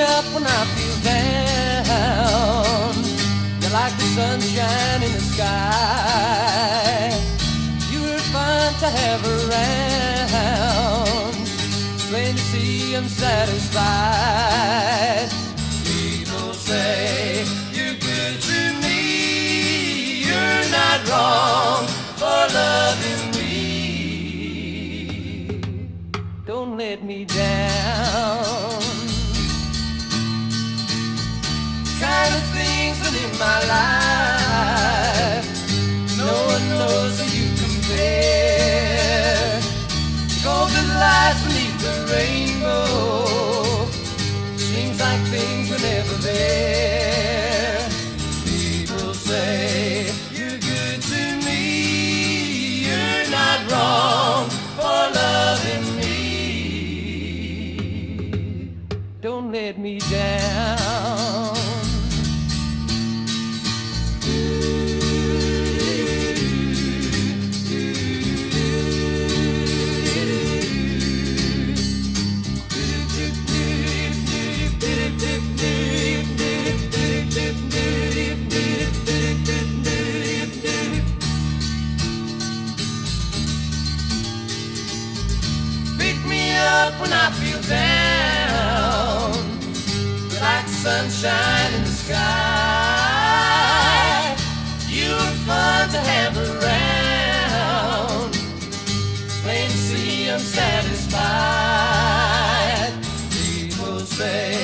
up when I feel down. You're like the sunshine in the sky. You were fun to have around. Plain to see I'm satisfied. People say you're good to me. You're not wrong for loving me. Don't let me down. My life. No one knows who you compare. Golden lights beneath the rainbow. Seems like things were never there. People say you're good to me. You're not wrong for loving me. Don't let me down. when I feel down. Like sunshine in the sky, you are fun to have around. Plain to see I'm satisfied. People say.